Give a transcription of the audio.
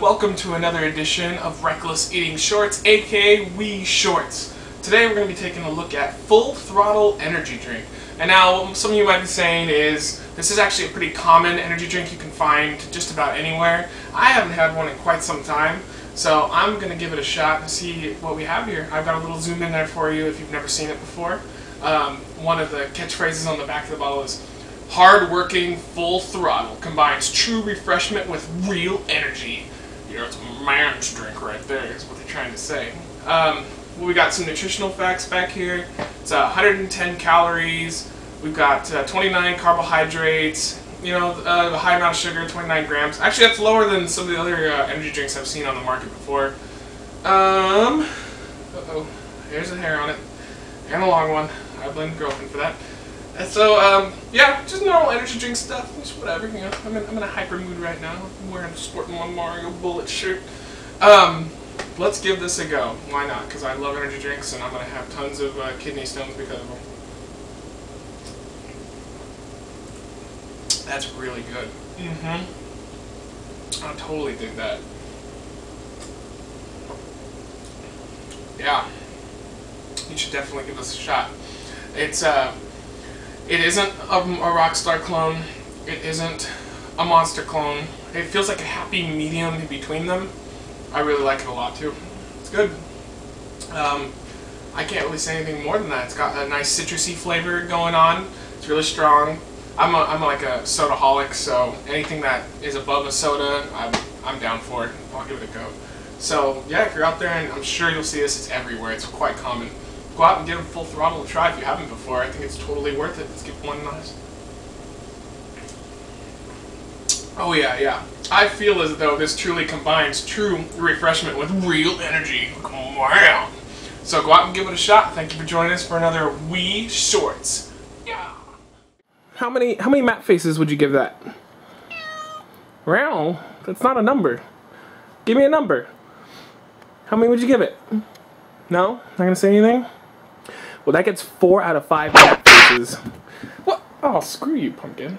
welcome to another edition of Wreckless Eating Shorts, aka WE Shorts. Today we're going to be taking a look at Full Throttle Energy Drink. And now, some of you might be saying is, this is actually a pretty common energy drink you can find just about anywhere. I haven't had one in quite some time, so I'm going to give it a shot and see what we have here. I've got a little zoom in there for you if you've never seen it before. Um, one of the catchphrases on the back of the bottle is, Hard-working, full throttle combines true refreshment with real energy. You know, it's a man's drink right there, is what they're trying to say. Um, we got some nutritional facts back here. It's uh, 110 calories. We've got uh, 29 carbohydrates. You know, uh, a high amount of sugar, 29 grams. Actually, that's lower than some of the other uh, energy drinks I've seen on the market before. Um, uh-oh, here's a hair on it. And a long one. I blame girlfriend for that. And so, um, yeah, just normal energy drink stuff, just whatever, you know. I'm in, I'm in a hyper mood right now. I'm wearing a sporting one Mario Bullet shirt. Um, let's give this a go. Why not? Because I love energy drinks and I'm going to have tons of uh, kidney stones because of them. That's really good. Mm-hmm. I totally dig that. Yeah. You should definitely give this a shot. It's, uh, it isn't a, a Rockstar clone. It isn't a Monster clone. It feels like a happy medium in between them. I really like it a lot too. It's good. Um, I can't really say anything more than that. It's got a nice citrusy flavor going on. It's really strong. I'm, a, I'm like a soda-holic, so anything that is above a soda, I'm, I'm down for it. I'll give it a go. So yeah, if you're out there, and I'm sure you'll see this, it's everywhere. It's quite common go out and give it full throttle a try if you haven't before. I think it's totally worth it. Let's give one nice. Oh yeah, yeah. I feel as though this truly combines true refreshment with real energy. Wow. So go out and give it a shot. Thank you for joining us for another WE Shorts. Yeah. How many how many Matt faces would you give that? Round. That's not a number. Give me a number. How many would you give it? No? Not gonna say anything? Well, that gets four out of five faces. What? Oh, screw you, pumpkin.